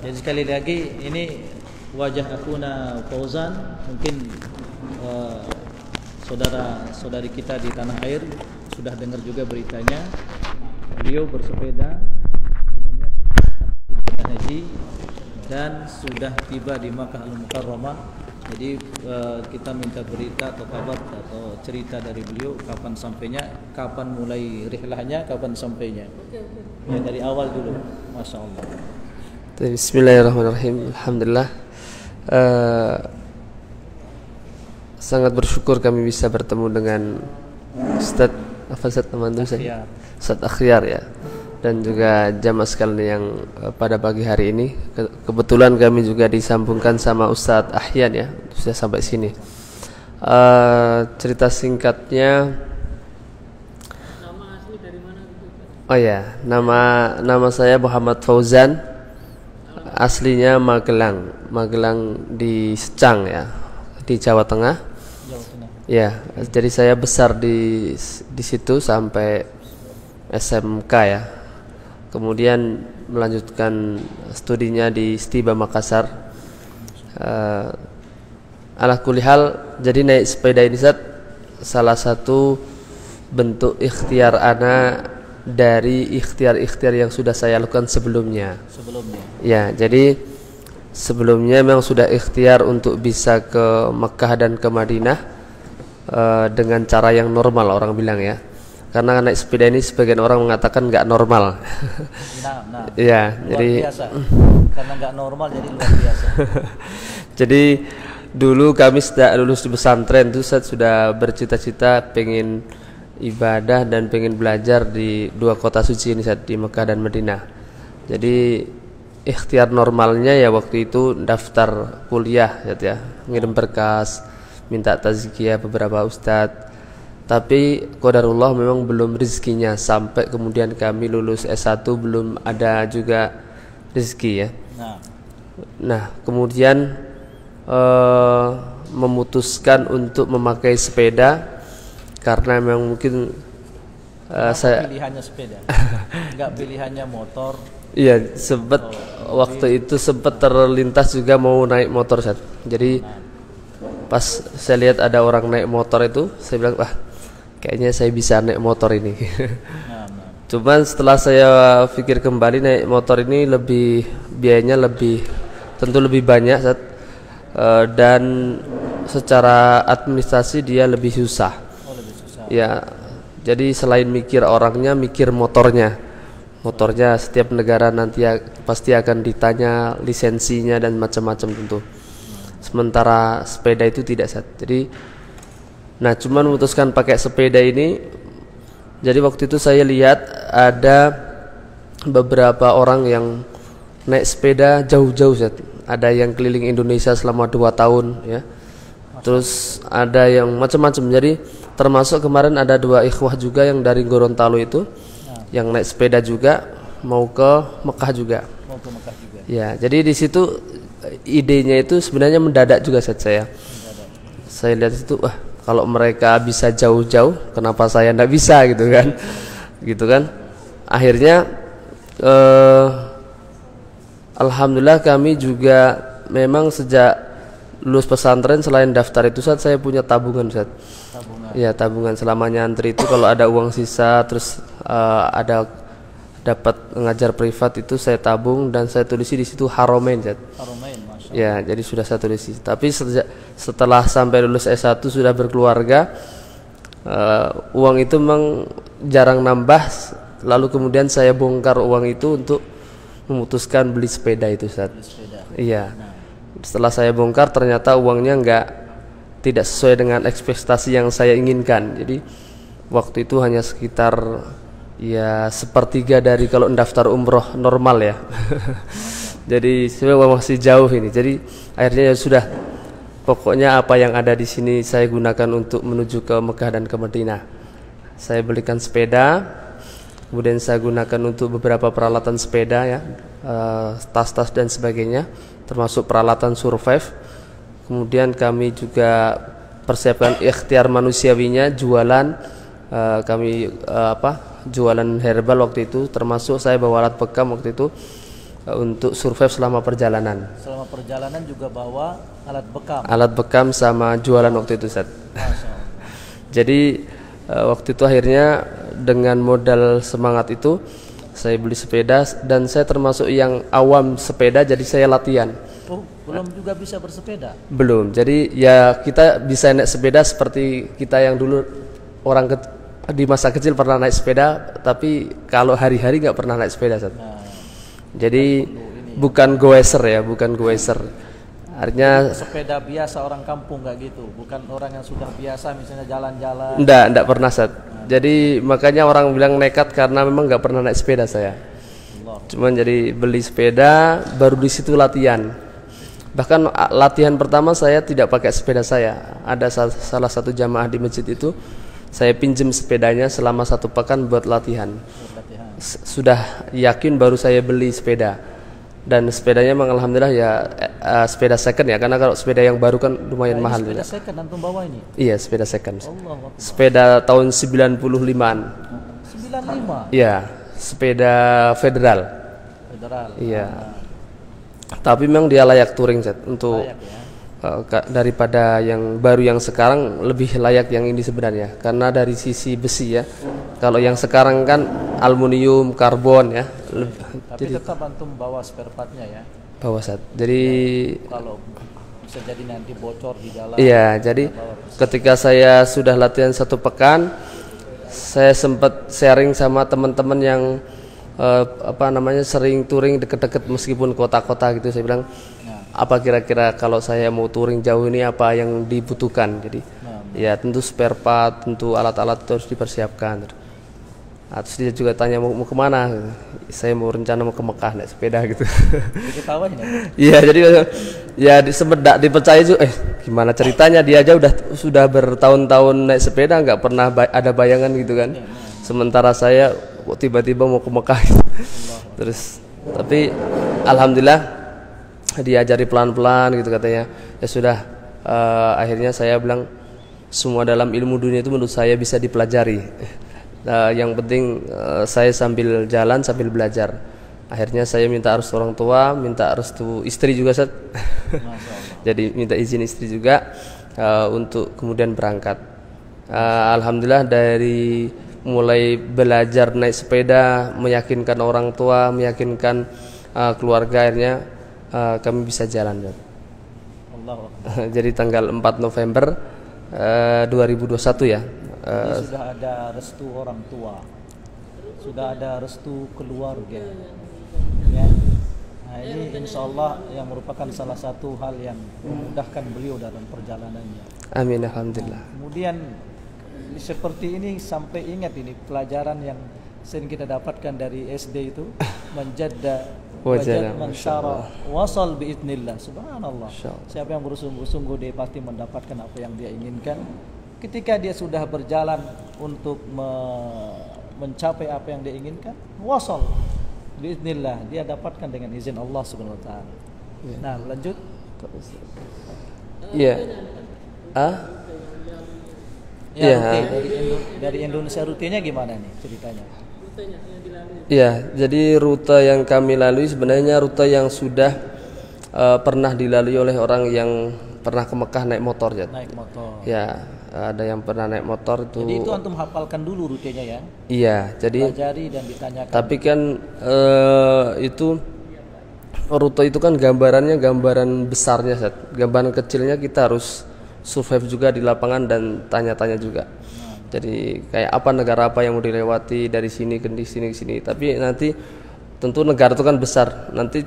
Jadi sekali lagi ini wajah akuna Fauzan mungkin uh, saudara saudari kita di tanah air sudah dengar juga beritanya. Beliau bersepeda haji dan sudah tiba di Makkah Al Mukarramah. Jadi uh, kita minta berita atau kabar atau cerita dari beliau kapan sampainya, kapan mulai rihlahnya, kapan sampainya. Ya dari awal dulu, masya Allah. Bismillahirrahmanirrahim. Alhamdulillah. Uh, sangat bersyukur kami bisa bertemu dengan Ustaz apa Ustaz teman saya? Ustaz Akhyar ya. Dan juga jamaah sekalian yang uh, pada pagi hari ini ke kebetulan kami juga disambungkan sama Ustaz Ahyan ya sudah sampai sini. Uh, cerita singkatnya Oh ya, nama nama saya Muhammad Fauzan aslinya Magelang, Magelang di Secang ya, di Jawa Tengah. Jawa Tengah. Ya, jadi saya besar di di situ sampai SMK ya. Kemudian melanjutkan studinya di Stiba Makassar. Uh, ala kulihal jadi naik sepeda ini saat salah satu bentuk ikhtiar anak dari ikhtiar-ikhtiar yang sudah saya lakukan sebelumnya. Sebelumnya. Ya, jadi sebelumnya memang sudah ikhtiar untuk bisa ke Mekah dan ke Madinah uh, dengan cara yang normal orang bilang ya. Karena naik sepeda ini sebagian orang mengatakan nggak normal. Nah, nah. ya, luar jadi biasa. karena nggak normal jadi luar biasa. jadi dulu kami sudah lulus di pesantren itu saya sudah bercita-cita pengen ibadah dan pengen belajar di dua kota suci ini saat di Mekah dan Madinah. Jadi ikhtiar normalnya ya waktu itu daftar kuliah ya, ngirim berkas, minta tazkiyah beberapa ustadz. Tapi qadarullah memang belum rezekinya sampai kemudian kami lulus S1 belum ada juga rezeki ya. Nah, nah kemudian uh, memutuskan untuk memakai sepeda karena memang mungkin uh, saya pilihannya sepeda. Enggak pilihannya motor. Iya sempat oh, waktu itu sempat terlintas juga mau naik motor saat jadi pas saya lihat ada orang naik motor itu saya bilang wah kayaknya saya bisa naik motor ini. Nah, nah. cuman setelah saya pikir kembali naik motor ini lebih biayanya lebih tentu lebih banyak saat uh, dan secara administrasi dia lebih susah ya jadi selain mikir orangnya mikir motornya. Motornya setiap negara nanti pasti akan ditanya lisensinya dan macam-macam tentu. Sementara sepeda itu tidak set jadi nah cuman memutuskan pakai sepeda ini jadi waktu itu saya lihat ada beberapa orang yang naik sepeda jauh-jauh set ada yang keliling Indonesia selama dua tahun ya. Terus ada yang macam-macam. Jadi termasuk kemarin ada dua ikhwah juga yang dari Gorontalo itu ya. yang naik sepeda juga mau ke Mekah juga. Mau ke Mekah juga. Ya jadi di situ idenya itu sebenarnya mendadak juga saat saya. Mendadak. saya lihat itu wah kalau mereka bisa jauh-jauh kenapa saya tidak bisa? Gitu kan. Gitu kan. Akhirnya eh, alhamdulillah kami juga memang sejak lulus pesantren selain daftar itu saat saya punya tabungan saat tabungan. ya tabungan selama nyantri itu kalau ada uang sisa terus uh, ada dapat ngajar privat itu saya tabung dan saya tulisi di situ haromain saat haromain ya jadi sudah saya tulisi tapi sejak, setelah sampai lulus S1 sudah berkeluarga uh, uang itu memang jarang nambah. Lalu kemudian saya bongkar uang itu untuk memutuskan beli sepeda itu saat iya. Nah setelah saya bongkar ternyata uangnya enggak tidak sesuai dengan ekspektasi yang saya inginkan. Jadi waktu itu hanya sekitar ya sepertiga dari kalau daftar umroh normal ya. Jadi sebenarnya masih jauh ini. Jadi akhirnya ya sudah. Pokoknya apa yang ada di sini saya gunakan untuk menuju ke Mekah dan ke Madinah. Saya belikan sepeda kemudian saya gunakan untuk beberapa peralatan sepeda ya eh, tas-tas dan sebagainya termasuk peralatan survive. Kemudian kami juga persiapkan ikhtiar manusiawinya jualan uh, kami uh, apa jualan herbal waktu itu termasuk saya bawa alat bekam waktu itu eh, untuk survive selama perjalanan. Selama perjalanan juga bawa alat bekam. Alat bekam sama jualan waktu itu Allah. Jadi waktu itu akhirnya dengan modal semangat itu saya beli sepeda dan saya termasuk yang awam sepeda jadi saya latihan. Oh, belum juga bisa bersepeda. Belum. Jadi ya kita bisa naik sepeda seperti kita yang dulu orang ke, di masa kecil pernah naik sepeda tapi kalau hari-hari nggak pernah naik sepeda. Nah, Jadi bukan goeser ya, bukan goeser. Artinya sepeda biasa orang kampung nggak gitu, bukan orang yang sudah biasa misalnya jalan-jalan. enggak, enggak pernah Sat. Jadi makanya orang bilang nekat karena memang nggak pernah naik sepeda saya. Cuman jadi beli sepeda baru di situ latihan. Bahkan latihan pertama saya tidak pakai sepeda saya. Ada sa- salah satu jamaah di masjid itu saya pinjem sepedanya selama satu pekan buat latihan. Sudah yakin baru saya beli sepeda. Dan sepedanya memang alhamdulillah ya eh, sepeda second ya karena kalau sepeda yang baru kan lumayan Nah, mahal ini juga. sepeda second antum bawa ini. Iya, sepeda second. Allah. Sepeda tahun 95-an. 95 Iya, sepeda federal. federal. Iya. Tapi memang dia layak touring set untuk Layak ya. Ka- daripada yang baru yang sekarang lebih layak yang ini sebenarnya karena dari sisi besi ya. Kalau yang sekarang kan aluminium, karbon ya. Tapi jadi tetap antum bawa spare partnya ya. bawah set. Jadi Kalau bisa jadi nanti bocor di jalan. Iya, jadi ketika saya sudah latihan satu pekan, saya sempat sharing sama teman-teman yang eh, apa namanya sering touring deket-deket meskipun kota-kota gitu. Saya bilang, apa kira-kira kalau saya mau touring jauh ini apa yang dibutuhkan? Jadi, ya tentu spare part, tentu alat-alat itu harus dipersiapkan. Nah, terus dia juga tanya mau, mau ke mana? Saya mau rencana mau ke Mekah naik sepeda gitu. Ya. Iya jadi ya di semedak dipercaya juga eh gimana ceritanya dia aja udah sudah bertahun-tahun naik sepeda nggak pernah ba- ada bayangan gitu kan sementara saya tiba-tiba mau ke Mekah gitu. terus tapi alhamdulillah diajari pelan-pelan gitu katanya. Ya sudah eh, akhirnya saya bilang semua dalam ilmu dunia itu menurut saya bisa dipelajari. Nah, yang penting eh, saya sambil jalan sambil belajar. Akhirnya saya minta restu orang tua minta restu istri juga Ustaz. jadi minta izin istri juga eh, untuk kemudian berangkat. Eh, alhamdulillah dari mulai belajar naik sepeda meyakinkan orang tua meyakinkan eh, keluarga akhirnya eh, kami bisa jalan Ustaz. Allah Akbar. jadi tanggal 4 November eh, 2021 ya Eh, Jadi sudah ada restu orang tua. Sudah ada restu keluarga. Ya. Nah, ini insya Allah yang merupakan salah satu hal yang memudahkan beliau dalam perjalanannya. amin alhamdulillah Kemudian seperti ini sampai ingat ini pelajaran yang sering kita dapatkan dari SD itu menjadda Wajada, wajad man Masya syara wasal biidnillah subhanallah. Siapa yang bersungguh-sungguh dia pasti mendapatkan apa yang dia inginkan. Ketika dia sudah berjalan untuk me- mencapai apa yang dia inginkan wasal biidnillah dia dapatkan dengan izin Allah subhanahu wa taala. Nah lanjut. Iya. Ah? ya, Iya. rute dari, Indo- dari Indonesia rutenya gimana nih ceritanya Iya, jadi rute yang kami lalui sebenarnya rute yang sudah eh, pernah dilalui oleh orang yang pernah ke Mekah naik motor ya. naik motor Ya, ada yang pernah naik motor itu. Jadi itu antum hafalkan dulu rutenya ya, Iya, jadi pelajari dan ditanyakan. tapi kan eh, itu rute itu kan gambarannya gambaran besarnya, Seth. Gambaran kecilnya kita harus survive juga di lapangan dan tanya-tanya juga. Jadi kayak apa negara apa yang mau dilewati dari sini ke di sini ke sini. Tapi nanti tentu negara itu kan besar. Nanti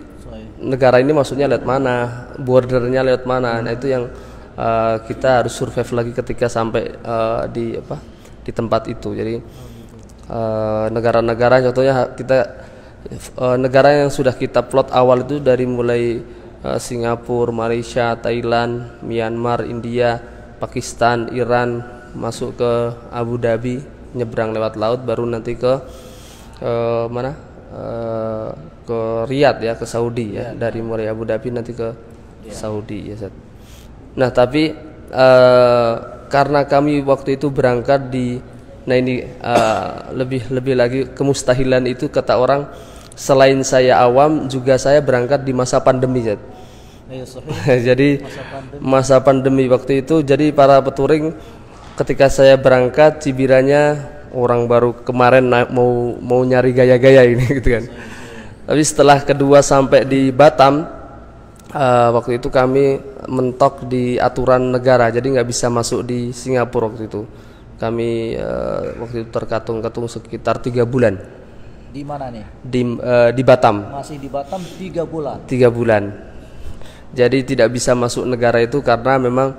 negara ini maksudnya lewat mana, bordernya lewat mana. Nah itu yang eh, kita harus survive lagi ketika sampai eh, di apa di tempat itu. Jadi eh, negara-negara contohnya kita eh, negara yang sudah kita plot awal itu dari mulai eh, Singapura, Malaysia, Thailand, Myanmar, India, Pakistan, Iran masuk ke Abu Dhabi nyebrang lewat laut baru nanti ke eh, mana Eh, ke Riyadh ya ke Saudi ya dari mulai Abu Dhabi nanti ke Saudi ya Ustaz. Nah tapi eh, karena kami waktu itu berangkat di nah ini eh, lebih lebih lagi kemustahilan itu kata orang selain saya awam juga saya berangkat di masa pandemi Zat. Iya sahih. jadi Masa pandemi. masa pandemi waktu itu jadi para peturing ketika saya berangkat cibirannya orang baru kemarin mau mau nyari gaya-gaya ini gitu kan tapi setelah kedua sampai di Batam eh, waktu itu kami mentok di aturan negara jadi nggak bisa masuk di Singapura waktu itu kami eh, waktu itu terkatung-katung sekitar tiga bulan Di mana nih? di eh, di Batam Masih di Batam tiga bulan. tiga bulan. Jadi tidak bisa masuk negara itu karena memang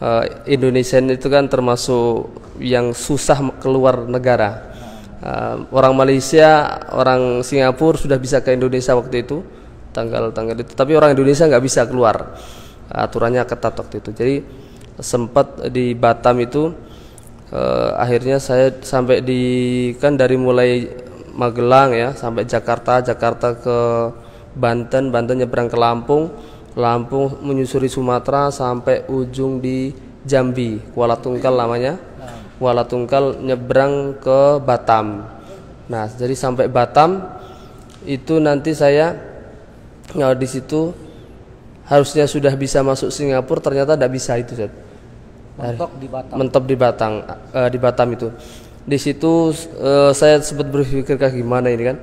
eh, Indonesia itu kan termasuk yang susah keluar negara. Eh, orang Malaysia, orang Singapura sudah bisa ke Indonesia waktu itu tanggal-tanggal itu, tapi orang Indonesia nggak bisa keluar. Aturannya ketat waktu itu. Jadi sempat di Batam itu eh, akhirnya saya sampai di kan dari mulai Magelang ya sampai Jakarta, Jakarta ke Banten, Banten nyebrang ke Lampung, Lampung menyusuri Sumatera sampai ujung di Jambi, Kuala Tungkal namanya. Kuala Tungkal nyebrang ke Batam. Nah, jadi sampai Batam itu nanti saya nah, di situ harusnya sudah bisa masuk Singapura, ternyata tidak bisa itu, Zat Mentok di Batam. mentop di Batang eh, di Batam itu di situ eh, saya sempat berpikir kayak gimana ini kan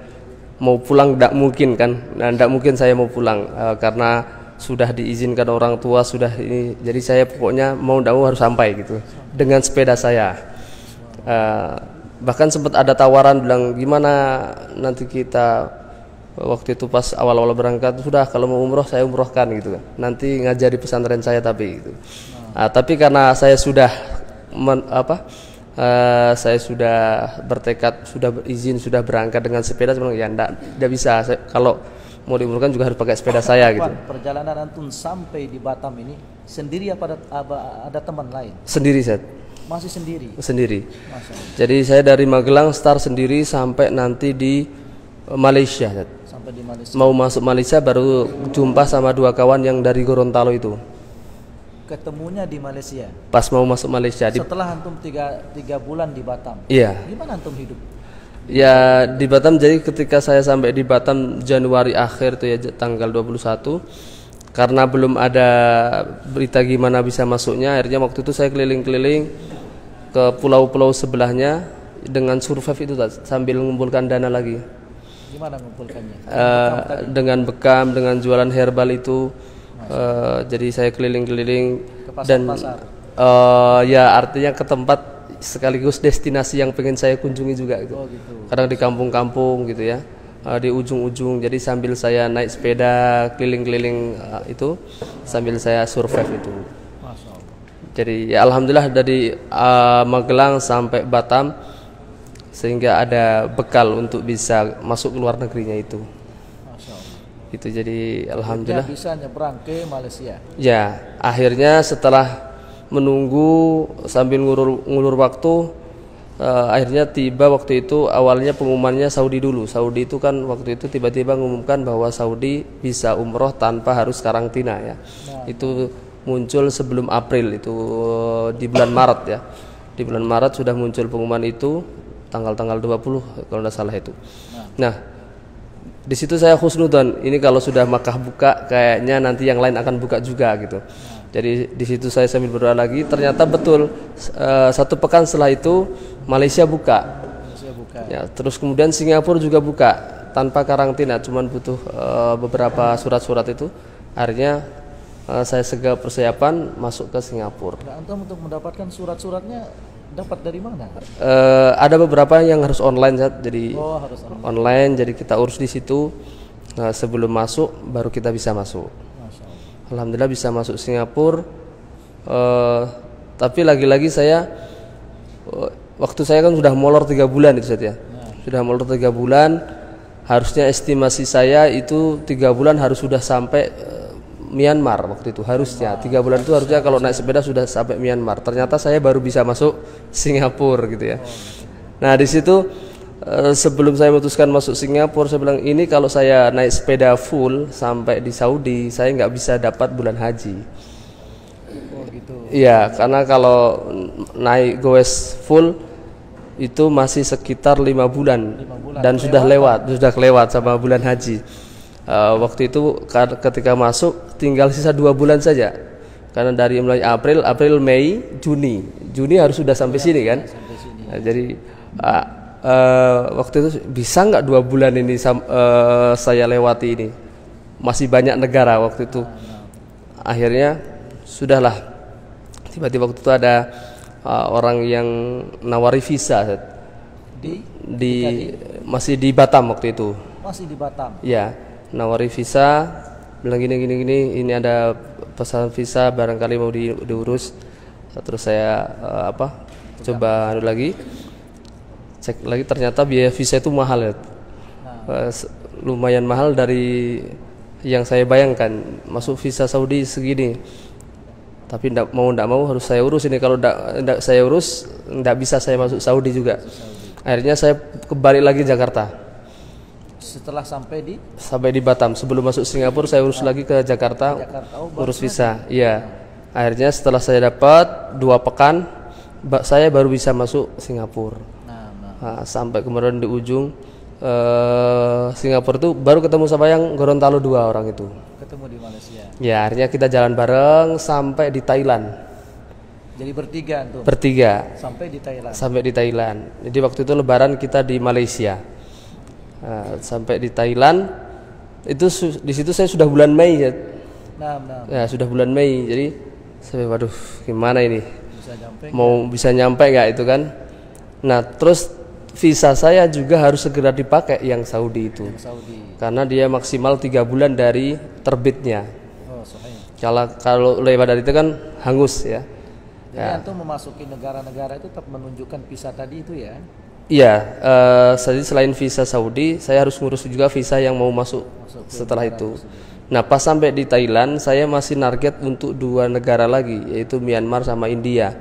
mau pulang tidak mungkin kan nah tidak mungkin saya mau pulang eh, karena sudah diizinkan orang tua sudah ini. Jadi saya pokoknya mau tidak mau harus sampai gitu dengan sepeda saya. Eh, bahkan sempat ada tawaran bilang gimana nanti kita waktu itu pas awal-awal berangkat sudah kalau mau umroh saya umrohkan gitu kan. Nanti ngajar di pesantren saya tapi gitu. Ah, tapi karena saya sudah men- apa eh, saya sudah bertekad sudah berizin sudah berangkat dengan sepeda bilang ya enggak bisa. Saya- kalau mau diumrohkan juga harus pakai sepeda saya gitu perjalanan antum sampai di Batam ini sendiri apa ada, apa- ada teman lain? sendiri set Masih sendiri. sendiri Allah. jadi saya dari Magelang start sendiri sampai nanti di eh, Malaysia Set. Sampai di Malaysia. mau masuk Malaysia baru jumpa sama dua kawan yang dari Gorontalo itu Ketemunya di Malaysia. pas mau masuk Malaysia di Setelah antum tiga, tiga bulan di Batam. iya Gimana antum hidup? Ya di Batam jadi ketika saya sampai di Batam Januari akhir tuh ya tanggal 21 karena belum ada berita gimana bisa masuknya akhirnya waktu itu saya keliling-keliling ke pulau-pulau sebelahnya dengan survive itu sambil mengumpulkan dana lagi. Gimana ngumpulkannya? Eh, dengan bekam dengan jualan herbal itu eh, jadi saya keliling-keliling dan eh, ya artinya ke tempat sekaligus destinasi yang pengen saya kunjungi juga gitu. Oh gitu. kadang di kampung-kampung gitu ya eh, di ujung-ujung. Jadi sambil saya naik sepeda keliling-keliling eh, itu sambil saya survive itu. Jadi ya alhamdulillah dari eh, Magelang sampai Batam sehingga ada bekal untuk bisa masuk ke luar negerinya itu. Itu jadi Dia alhamdulillah bisa nyebrang ke Malaysia. ya akhirnya setelah menunggu sambil ngulur ngulur waktu eh, akhirnya tiba waktu itu awalnya pengumumannya Saudi dulu. Saudi itu kan waktu itu tiba-tiba mengumumkan bahwa Saudi bisa umroh tanpa harus karantina ya. Itu muncul sebelum April itu eh, di bulan Maret ya. Di bulan Maret sudah muncul pengumuman itu tanggal-tanggal 20 kalau tidak salah itu. Nah. Di situ saya khusnudan ini kalau sudah Makkah buka kayaknya nanti yang lain akan buka juga gitu jadi di situ saya sambil berdoa lagi ternyata betul eh, satu pekan setelah itu Malaysia buka Malaysia buka. ya terus kemudian Singapura juga buka tanpa karantina cuman butuh eh, beberapa surat-surat itu akhirnya eh, saya segala persiapan masuk ke Singapura Nah, antum untuk mendapatkan surat-suratnya dapat dari mana? Eh, ada beberapa yang harus online Zat. jadi Oh harus online. online jadi kita urus di situ Nah, sebelum masuk baru kita bisa masuk. Alhamdulillah bisa masuk Singapura. Eh, tapi lagi-lagi saya eh, waktu saya kan sudah molor tiga bulan itu saja. Sudah molor tiga bulan. Harusnya estimasi saya itu tiga bulan harus sudah sampai eh, Myanmar waktu itu harusnya tiga bulan itu harusnya kalau naik sepeda sudah sampai Myanmar. Ternyata saya baru bisa masuk Singapura gitu ya. Nah di situ sebelum saya memutuskan masuk Singapura saya bilang ini kalau saya naik sepeda full sampai di Saudi saya nggak bisa dapat bulan haji. Oh gitu. Iya karena kalau naik goes full itu masih sekitar lima bulan, bulan. dan sudah lewat, sudah lewat sama bulan haji. Eh, waktu itu ka- ketika masuk tinggal sisa dua bulan saja, karena dari mulai April, April, Mei, Juni, Juni harus sudah sampai sini kan. Sampai sini. Nah, jadi ah, eh, waktu itu bisa nggak dua bulan ini eh, saya lewati ini? Masih banyak negara waktu itu. Akhirnya sudahlah. Tiba-tiba waktu itu ada ah, orang yang nawari visa. Di di masih di Batam waktu itu. masih di Batam. Ya, nawari visa, bilang gini gini gini, ini ada pesan visa barangkali mau di, diurus. Terus saya eh, apa? Coba anu lagi. Cek lagi ternyata biaya visa itu mahal ya. Eh, se- lumayan mahal dari yang saya bayangkan. Masuk visa Saudi segini. Tapi ndak mau ndak mau harus saya urus ini. Kalau ndak ndak saya urus ndak bisa saya masuk Saudi juga. Akhirnya saya kembali lagi Jakarta. Setelah sampai di? Sampai di Batam. Sebelum masuk Singapura saya urus lagi ke Jakarta, Jakarta, oh, urus visa. Iya. Akhirnya setelah saya dapat dua pekan saya baru bisa masuk Singapura nah, sampai kemudian di ujung eh, Singapura itu baru ketemu sama yang Gorontalo dua orang itu ketemu di Malaysia. ya akhirnya kita jalan bareng sampai di Thailand Jadi bertiga tuh bertiga sampai di Thailand. sampai di Thailand. Jadi waktu itu Lebaran kita di Malaysia, Nah, sampai di Thailand itu di situ saya sudah bulan Mei ya, Nah, nah, ya sudah bulan Mei. Jadi saya waduh gimana ini bisa nyampe mau bisa nyampe nggak itu kan? Nah terus visa saya juga harus segera dipakai yang Saudi itu ke Saudi. karena dia maksimal tiga bulan dari terbitnya. Oh. Kalau kalau lewat dari itu kan hangus ya. Jadi antum memasuki negara-negara itu tetap menunjukkan visa tadi itu ya. Iya, jadi selain visa Saudi, saya harus ngurus juga visa yang mau masuk, setelah itu. Nah, pas sampai di Thailand, saya masih target untuk dua negara lagi, yaitu Myanmar sama India.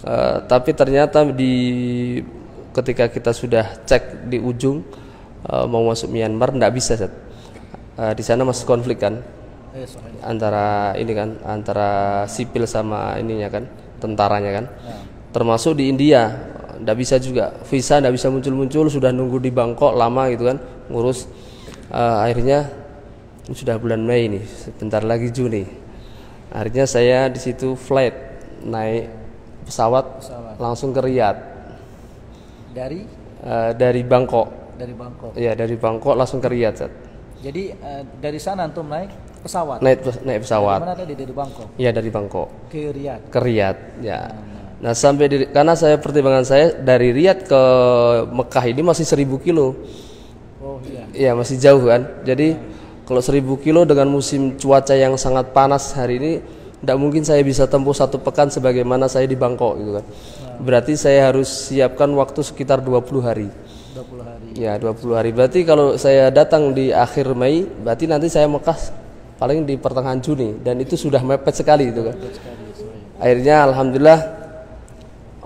Eh, tapi ternyata di ketika kita sudah cek di ujung eh, mau masuk Myanmar, nggak bisa, Seth. Eh, di sana masih konflik kan? Sahih. antara ini kan? Antara sipil sama ininya kan? Tentaranya kan? Termasuk di India ndak bisa juga. Visa ndak bisa muncul-muncul sudah nunggu di Bangkok lama gitu kan? Ngurus Eh, akhirnya sudah bulan Mei nih sebentar lagi Juni. Akhirnya saya di situ flight naik pesawat, Pesawat. langsung ke Riyadh Dari Eh, dari Bangkok dari Bangkok. ya dari Bangkok langsung ke Riyadh Seth. Jadi eh, dari sana antum naik pesawat. naik naik pesawat Mana tadi dari Bangkok ya dari Bangkok ke Riyadh. ke Riyadh ya. Nah sampai di, karena saya pertimbangan saya dari Riyadh ke Mekah ini masih 1000 kilo, Oh iya. ya masih jauh kan. Jadi kalau 1000 kilo dengan musim cuaca yang sangat panas hari ini, tidak mungkin saya bisa tempuh satu pekan sebagaimana saya di Bangkok gitu kan. Berarti saya harus siapkan waktu sekitar 20 hari. 20 hari. Ya 20 hari. Berarti kalau saya datang di akhir Mei, berarti nanti saya Mekah paling di pertengahan Juni dan itu sudah mepet sekali itu kan. Sorry. Akhirnya alhamdulillah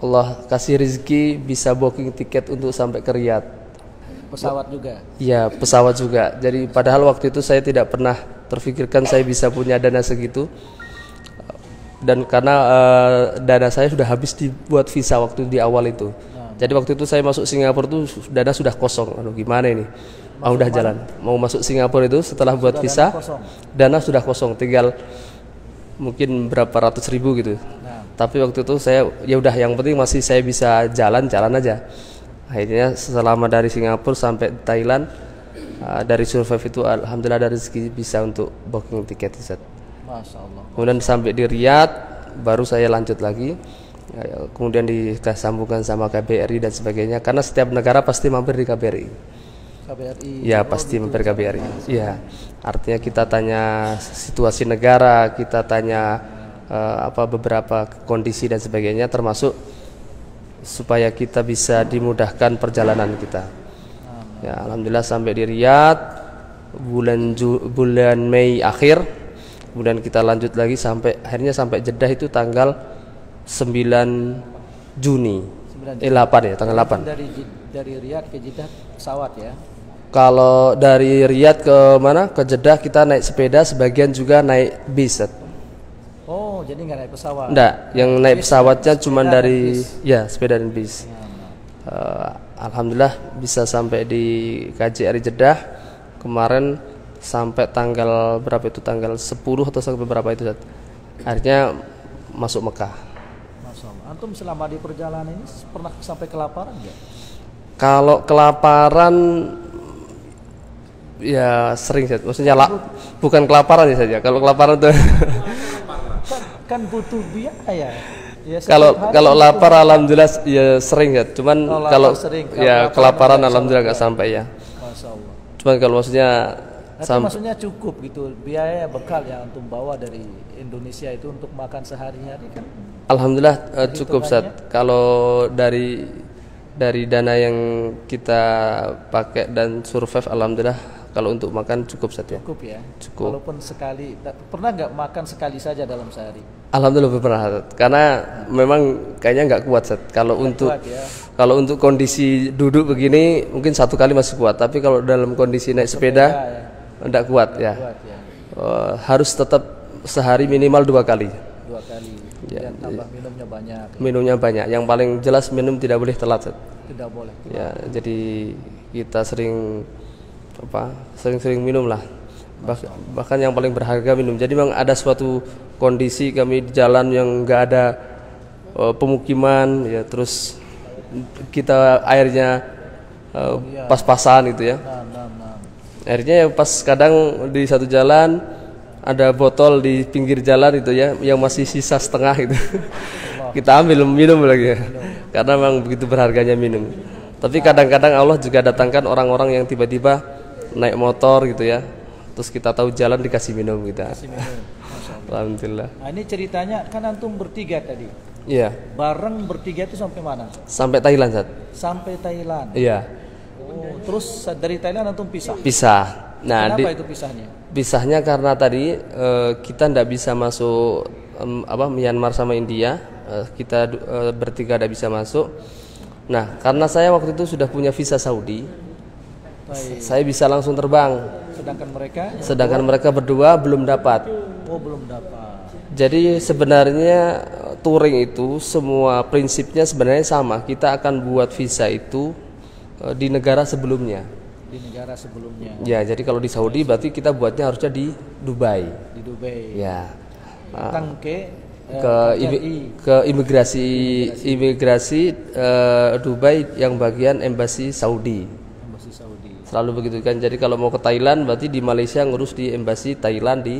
Allah kasih rezeki bisa booking tiket untuk sampai ke Riyadh. Pesawat juga. Ya pesawat juga. Jadi padahal waktu itu saya tidak pernah terfikirkan saya bisa punya dana segitu. Dan karena eh, dana saya sudah habis dibuat visa waktu di awal itu. Jadi waktu itu saya masuk Singapura tuh dana sudah kosong. Aduh gimana ini? Ah udah jalan. Mau masuk Singapura itu setelah buat visa, kosong. dana sudah kosong. Tinggal mungkin berapa ratus ribu gitu. Nah, Tapi waktu itu saya ya udah yang penting masih saya bisa jalan jalan aja. Akhirnya selama dari Singapura sampai Thailand uh, dari survive itu alhamdulillah ada rezeki bisa untuk booking tiket Ustaz. Masya Allah. Kemudian sampai di Riyadh baru saya lanjut lagi. Ya, Kemudian disambungkan sama KBRI dan sebagainya karena setiap negara pasti mampir di KBRI. KBRI. Ya pasti mampir KBRI. Ya, artinya kita tanya situasi negara, kita tanya eh, apa beberapa kondisi dan sebagainya, termasuk supaya kita bisa dimudahkan perjalanan kita. Ya, alhamdulillah sampai di Riyadh bulan Ju- bulan Mei akhir, kemudian kita lanjut lagi sampai akhirnya sampai Jeddah itu tanggal 9 Juni. 9 Eh 8 ya, tanggal 8. Dari dari Riyadh ke Jeddah pesawat ya. Kalau dari Riyadh ke mana? Ke Jeddah kita naik sepeda, sebagian juga naik bis. Oh, jadi nggak naik pesawat. Enggak, yang naik Bis, pesawatnya cuma dari bis. ya sepeda dan bis. Eh, Alhamdulillah bisa sampai di KJRI Jeddah kemarin sampai tanggal berapa itu tanggal 10 atau sampai berapa itu Ustaz? akhirnya masuk Mekah. Antum selama di perjalanan ini pernah sampai kelaparan nggak? kalau kelaparan ya sering Ustaz. maksudnya lah bukan kelaparan ya saja kalau kelaparan tuh Kan, kan butuh biaya. Ya, setiap kalau kalau lapar alhamdulillah ya sering ya cuman lapar kalau sering. Kalau ya lapar kelaparan alhamdulillah nggak sampai ya cuman kalau maksudnya Tapi sam- maksudnya cukup gitu biaya bekal yang antum bawa dari Indonesia itu untuk makan sehari-hari kan? Alhamdulillah eh, cukup? Ustaz. Kalau dari dari dana yang kita pakai dan survive alhamdulillah kalau untuk makan cukup Ustaz ya. Cukup ya. Cukup. Walaupun sekali pernah nggak makan sekali saja dalam sehari? Alhamdulillah pernah Ustaz. Karena memang kayaknya nggak kuat Ustaz. Kalau untuk kuat ya. kalau untuk kondisi duduk begini mungkin satu kali masih kuat, tapi kalau dalam kondisi naik sepeda ya. Enggak kuat ya. Kuat ya. Eh, harus tetap sehari minimal dua kali. Dua kali. Ya, Dan tambah minumnya banyak. Minumnya banyak. Yang paling jelas minum tidak boleh telat. Tidak boleh. ya jadi kita sering apa sering-sering minum lah Bah- bahkan yang paling berharga minum jadi memang ada suatu kondisi kami di jalan yang nggak ada eh, pemukiman ya terus kita airnya eh, pas-pasan gitu ya Nah, nah, nah. Akhirnya ya pas kadang di satu jalan ada botol di pinggir jalan itu ya yang masih sisa setengah itu kita ambil minum lagi ya karena memang begitu berharganya minum tapi kadang-kadang Allah juga datangkan orang-orang yang tiba-tiba naik motor gitu ya terus kita tahu jalan dikasih minum kita Kasih minum. Alhamdulillah Nah, ini ceritanya kan antum bertiga tadi. iya Bareng bertiga itu sampai mana? sampai Thailand Zat. Sampai Thailand. iya terus dari Thailand antum pisah. pisah nah Kenapa di, itu pisahnya? Pisahnya karena tadi eh, kita tidak bisa masuk em, apa Myanmar sama India, eh, kita eh, bertiga tidak bisa masuk. Nah, karena saya waktu itu sudah punya visa Saudi, Baik. saya bisa langsung terbang. Sedangkan mereka Sedangkan mereka berdua belum dapat. oh belum dapat. Jadi sebenarnya touring itu semua prinsipnya sebenarnya sama. Kita akan buat visa itu di negara sebelumnya. di negara sebelumnya Ya, jadi kalau di Saudi berarti kita buatnya harusnya di Dubai. di Dubai. Ya. Datang ke eh, ke imi- KJRI. ke imigrasi imigrasi eh, Dubai yang bagian embasi Saudi Embasi Saudi. selalu begitu kan jadi kalau mau ke Thailand berarti di Malaysia ngurus di embasi Thailand di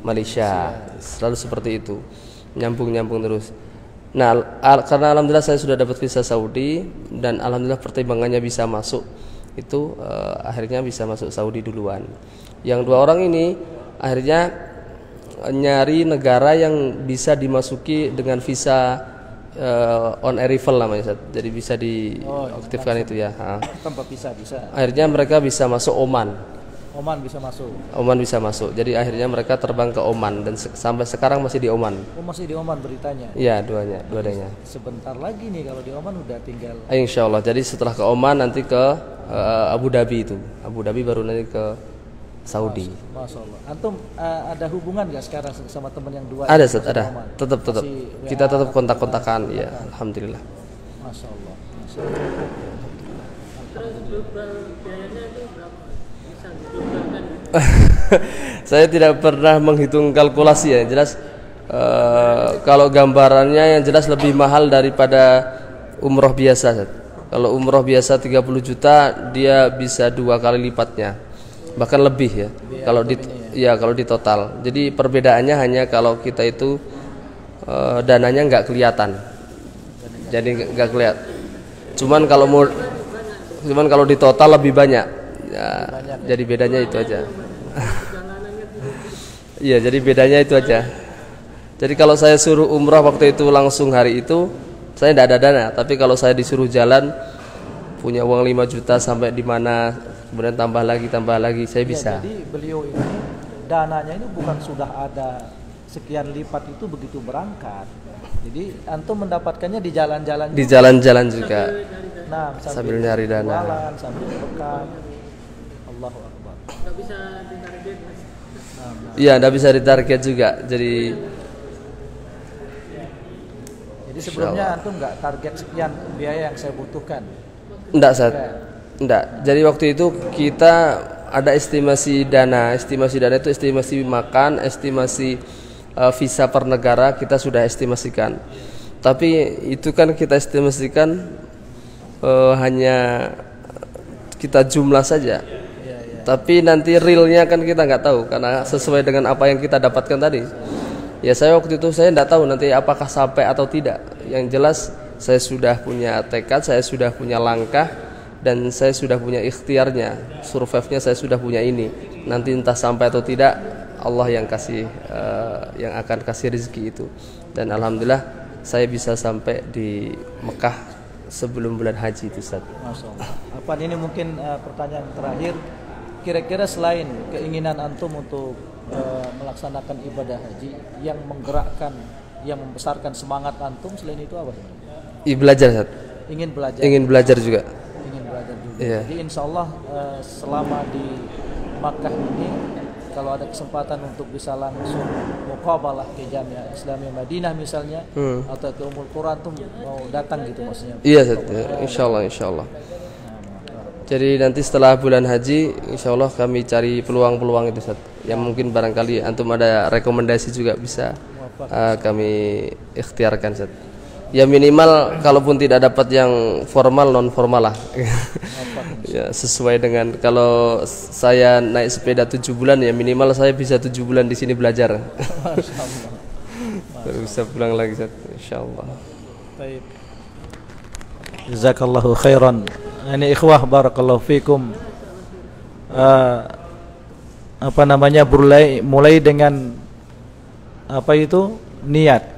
Malaysia selalu seperti itu nyambung nyambung terus nah al- karena alhamdulillah saya sudah dapat visa Saudi dan alhamdulillah pertimbangannya bisa masuk itu eh, akhirnya bisa masuk Saudi duluan yang dua orang ini akhirnya nyari negara yang bisa dimasuki dengan visa eh, on arrival namanya Ustaz. jadi bisa diaktifkan itu ya Ha. Tanpa pisah bisa. akhirnya mereka bisa masuk Oman Oman bisa masuk. Oman bisa masuk. Jadi akhirnya mereka terbang ke Oman dan se- sampai sekarang masih di Oman. Oh masih di Oman beritanya. Iya, duanya, dua-duanya. Sebentar lagi nih kalau di Oman udah tinggal Ah, Insya Allah. Jadi setelah ke Oman nanti ke eh, Abu Dhabi itu. Abu Dhabi baru nanti ke Saudi. Masya Allah. Antum eh, ada hubungan nggak sekarang sama teman yang dua? Ada, di ada. Oman? Tetap, tetap. Masih Kita tetap kontak-kontakan. Ya, alhamdulillah. Masya Allah. Masya Allah. Saya tidak pernah menghitung kalkulasi ya. Jelas eh, kalau gambarannya yang jelas lebih mahal daripada umroh biasa. Kalau umroh biasa 30 juta, dia bisa dua kali lipatnya, bahkan lebih ya. Kalau di ya kalau di total. Jadi perbedaannya hanya kalau kita itu eh, dananya nggak kelihatan. Jadi nggak- nggak kelihatan. Cuman kalau mau cuman kalau di total lebih banyak. Ya, jadi bedanya itu aja. Iya, jadi bedanya itu aja. Jadi kalau saya suruh umrah waktu itu langsung hari itu, saya tidak ada dana. Tapi kalau saya disuruh jalan, punya uang 5 juta sampai di mana, kemudian tambah lagi, tambah lagi, saya Ya, bisa. jadi beliau ini dananya ini bukan sudah ada sekian lipat itu begitu berangkat. Jadi antum mendapatkannya di jalan-jalan Di jalan-jalan juga. Nah, Sambil nyari dana. jualan, sambil. Allahu Akbar. Iya, tidak bisa ditarget juga. Jadi Jadi Jadi sebelumnya antum nggak target sekian biaya yang saya butuhkan. Enggak, Sat. Enggak. Jadi waktu itu kita ada estimasi dana. Estimasi dana itu estimasi makan, estimasi uh, visa per negara kita sudah estimasikan. Tapi itu kan kita estimasikan uh, hanya kita jumlah saja. Tapi nanti realnya kan kita nggak tahu karena sesuai dengan apa yang kita dapatkan tadi. Ya saya waktu itu saya tidak tahu nanti apakah sampai atau tidak. Yang jelas saya sudah punya tekad, saya sudah punya langkah dan saya sudah punya ikhtiarnya. Survive-nya saya sudah punya ini. Nanti entah sampai atau tidak Allah yang kasih uh, yang akan kasih rezeki itu. Dan alhamdulillah saya bisa sampai di Mekah sebelum bulan haji itu Ustaz. Masya Allah. Apa ini mungkin uh, pertanyaan terakhir kira-kira selain keinginan antum untuk uh, melaksanakan ibadah haji yang menggerakkan yang membesarkan semangat antum selain itu apa I belajar Ustaz. ingin belajar ingin belajar juga ingin belajar juga Iya. jadi insya Allah uh, selama di Makkah ini kalau ada kesempatan untuk bisa langsung muqabalah ke Jamiah Islamiyah Madinah misalnya Hmm. atau ke Umul Quran tuh mau datang gitu maksudnya iya Ustaz. Ya, insyaallah insyaallah jadi nanti setelah bulan haji insya Allah kami cari peluang-peluang itu Ustaz. yang mungkin barangkali antum ada rekomendasi juga bisa uh, kami ikhtiarkan Ustaz. ya minimal kalaupun tidak dapat yang formal non formal lah ya sesuai dengan kalau saya naik sepeda tujuh bulan ya minimal saya bisa tujuh bulan di sini belajar baru bisa pulang lagi Ustaz. insya Allah Baik. Jazakallahu khairan. Ini ikhwah barakallahu fikum. Eh, apa namanya mulai mulai dengan apa itu niat.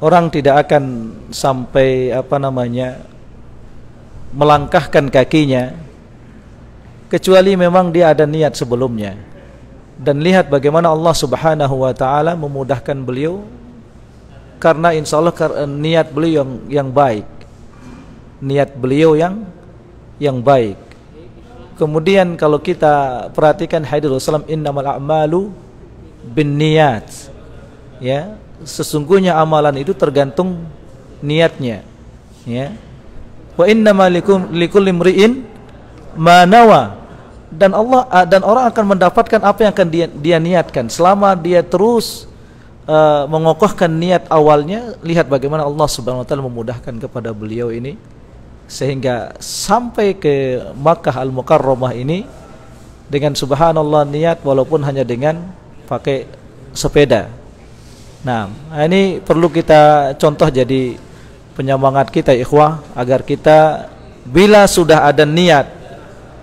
Orang tidak akan sampai apa namanya melangkahkan kakinya kecuali memang dia ada niat sebelumnya. Dan lihat bagaimana Allah Subhanahu wa taala memudahkan beliau karena insya Allah niat beliau yang yang baik niat beliau yang yang baik. Kemudian kalau kita perhatikan hadis Rasulullah innamal a'malu bin niat ya sesungguhnya amalan itu tergantung niatnya. Ya. Wa innama likum likulli imri'in ma nawa. Dan Allah dan orang akan mendapatkan apa yang akan dia, dia niatkan. Selama dia terus uh, mengokohkan niat awalnya lihat bagaimana Allah Subhanahu wa taala memudahkan kepada beliau ini sehingga sampai ke Makkah Al-Mukarramah ini dengan subhanallah niat walaupun hanya dengan pakai sepeda. Nah, ini perlu kita contoh jadi penyemangat kita ikhwah agar kita bila sudah ada niat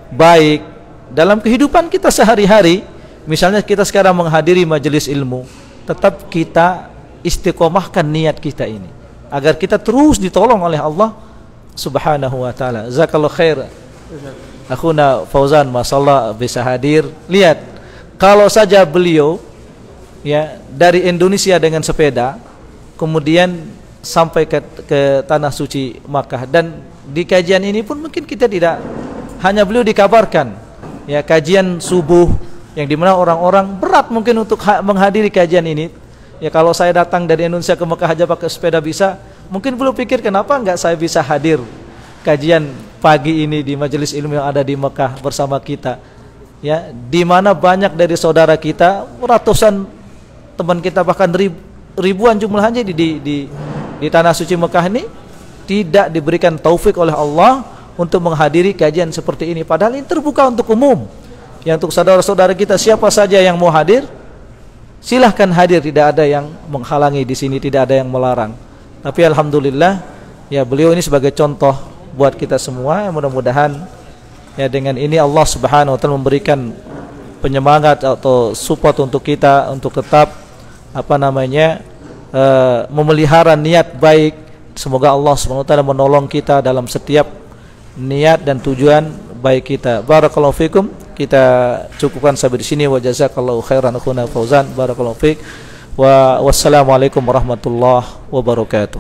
baik dalam kehidupan kita sehari-hari, misalnya kita sekarang menghadiri majelis ilmu, tetap kita istiqomahkan niat kita ini agar kita terus ditolong oleh Allah Subhanahu wa taala. Zakallahu khair. Akhuna Fauzan masallah bisa hadir. Lihat, kalau saja beliau ya dari Indonesia dengan sepeda kemudian sampai ke, ke tanah suci Makkah dan di kajian ini pun mungkin kita tidak hanya beliau dikabarkan ya kajian subuh yang di mana orang-orang berat mungkin untuk ha- menghadiri kajian ini ya kalau saya datang dari Indonesia ke Mekah aja pakai sepeda bisa mungkin beliau pikir kenapa nggak saya bisa hadir kajian pagi ini di majelis ilmu yang ada di Mekah bersama kita? Ya di mana banyak dari saudara kita ratusan teman kita bahkan rib- ribuan jumlahnya di, di di di tanah suci Mekah ini tidak diberikan taufik oleh Allah untuk menghadiri kajian seperti ini. Padahal ini terbuka untuk umum. Ya untuk saudara-saudara kita siapa saja yang mau hadir silahkan hadir. Tidak ada yang menghalangi di sini tidak ada yang melarang tapi alhamdulillah ya beliau ini sebagai contoh buat kita semua. Mudah-mudahan ya dengan ini Allah Subhanahu wa taala memberikan penyemangat atau support untuk kita untuk tetap apa namanya uh, memelihara niat baik. Semoga Allah Subhanahu wa taala menolong kita dalam setiap niat dan tujuan baik kita. Barakallahu fikum. Kita cukupkan sampai di sini. Wa jazakallahu khairan akhuna Fauzan barakallahu fik wa wassalamualaikum warahmatullahi wabarakatuh